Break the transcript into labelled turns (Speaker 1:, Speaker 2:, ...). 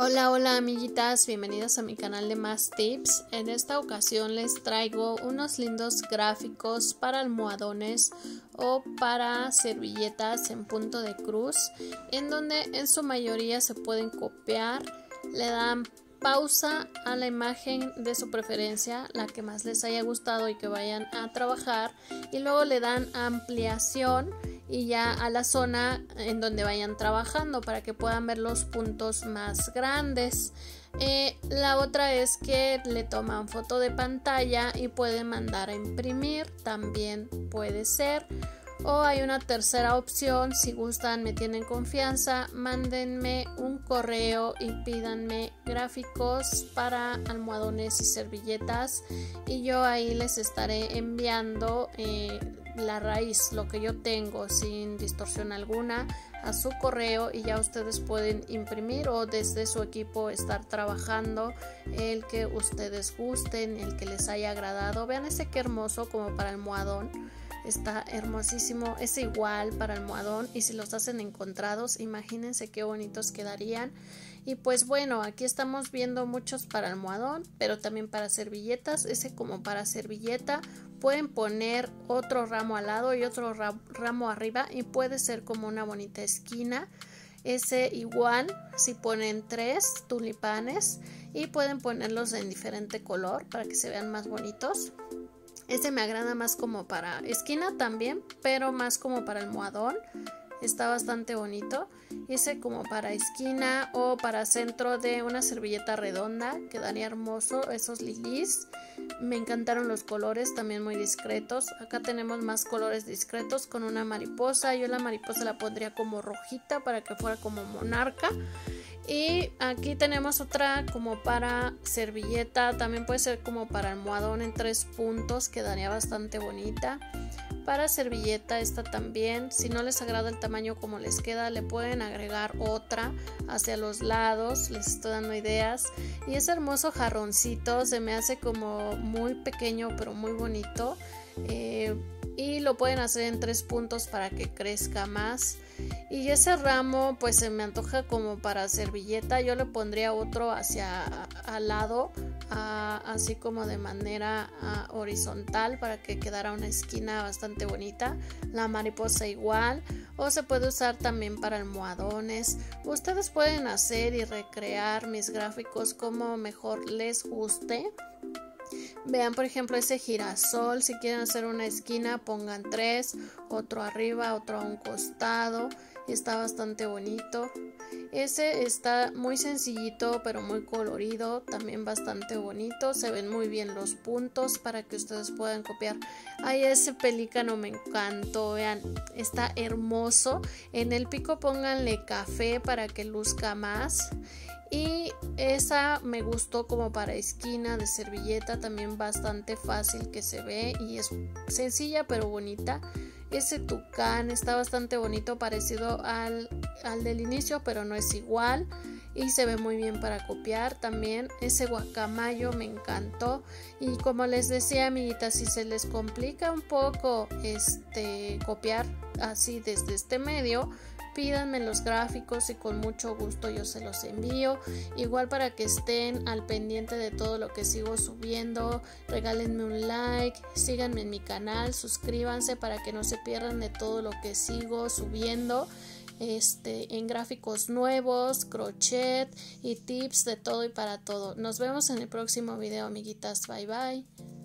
Speaker 1: Hola, hola amiguitas, bienvenidas a mi canal de más tips. En esta ocasión les traigo unos lindos gráficos para almohadones o para servilletas en punto de cruz, en donde en su mayoría se pueden copiar, le dan pausa a la imagen de su preferencia, la que más les haya gustado y que vayan a trabajar, y luego le dan ampliación y ya a la zona en donde vayan trabajando para que puedan ver los puntos más grandes. Eh, la otra es que le toman foto de pantalla y pueden mandar a imprimir, también puede ser. O hay una tercera opción, si gustan, me tienen confianza, mándenme un correo y pídanme gráficos para almohadones y servilletas y yo ahí les estaré enviando eh, la raíz, lo que yo tengo sin distorsión alguna a su correo y ya ustedes pueden imprimir o desde su equipo estar trabajando el que ustedes gusten, el que les haya agradado. Vean ese que hermoso como para almohadón Está hermosísimo, es igual para almohadón y si los hacen encontrados, imagínense qué bonitos quedarían. Y pues bueno, aquí estamos viendo muchos para almohadón, pero también para servilletas. Ese como para servilleta pueden poner otro ramo al lado y otro ramo arriba y puede ser como una bonita esquina. Ese igual si ponen tres tulipanes y pueden ponerlos en diferente color para que se vean más bonitos. Este me agrada más como para esquina también, pero más como para almohadón. Está bastante bonito. Ese como para esquina o para centro de una servilleta redonda. Quedaría hermoso esos lilies. Me encantaron los colores, también muy discretos. Acá tenemos más colores discretos con una mariposa. Yo la mariposa la pondría como rojita para que fuera como monarca. Y aquí tenemos otra como para servilleta, también puede ser como para almohadón en tres puntos, quedaría bastante bonita. Para servilleta esta también, si no les agrada el tamaño como les queda, le pueden agregar otra hacia los lados, les estoy dando ideas. Y ese hermoso jarroncito se me hace como muy pequeño pero muy bonito. Eh, y lo pueden hacer en tres puntos para que crezca más y ese ramo pues se me antoja como para servilleta. Yo le pondría otro hacia al lado así como de manera horizontal para que quedara una esquina bastante bonita. La mariposa igual. O se puede usar también para almohadones. Ustedes pueden hacer y recrear mis gráficos como mejor les guste. Vean, por ejemplo, ese girasol. Si quieren hacer una esquina, pongan tres, otro arriba, otro a un costado. Está bastante bonito. Ese está muy sencillito, pero muy colorido. También bastante bonito. Se ven muy bien los puntos para que ustedes puedan copiar. Ay, ese pelícano me encantó. Vean, está hermoso. En el pico pónganle café para que luzca más. Y esa me gustó como para esquina de servilleta, también bastante fácil que se ve y es sencilla pero bonita. Ese tucán está bastante bonito, parecido al, al del inicio, pero no es igual y se ve muy bien para copiar también ese guacamayo me encantó y como les decía amiguitas si se les complica un poco este copiar así desde este medio pídanme los gráficos y con mucho gusto yo se los envío. Igual para que estén al pendiente de todo lo que sigo subiendo, regálenme un like, síganme en mi canal, suscríbanse para que no se pierdan de todo lo que sigo subiendo. Este, en gráficos nuevos, crochet y tips de todo y para todo. Nos vemos en el próximo video, amiguitas. Bye bye.